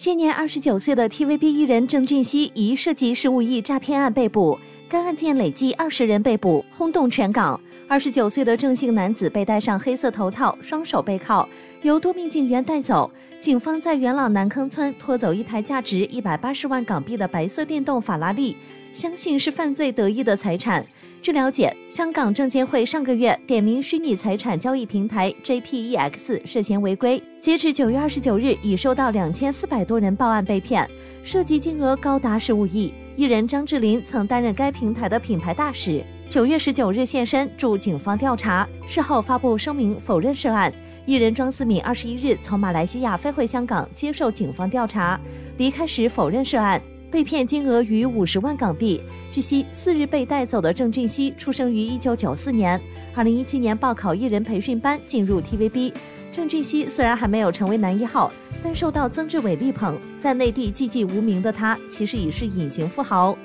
现年二十九岁的 TVB 艺人郑俊熙疑涉及十五亿诈骗案被捕，该案件累计二十人被捕，轰动全港。二十九岁的郑姓男子被戴上黑色头套，双手背靠，由多名警员带走。警方在元朗南坑村拖走一台价值一百八十万港币的白色电动法拉利，相信是犯罪得益的财产。据了解，香港证监会上个月点名虚拟财产交易平台 JPEX 涉嫌违规。截至九月二十九日，已收到两千四百多人报案被骗，涉及金额高达十五亿。艺人张智霖曾担任该平台的品牌大使，九月十九日现身助警方调查，事后发布声明否认涉案。艺人庄思敏二十一日从马来西亚飞回香港接受警方调查，离开时否认涉案。被骗金额逾五十万港币。据悉，次日被带走的郑俊熙出生于一九九四年，二零一七年报考艺人培训班进入 TVB。郑俊熙虽然还没有成为男一号，但受到曾志伟力捧，在内地寂寂无名的他，其实已是隐形富豪。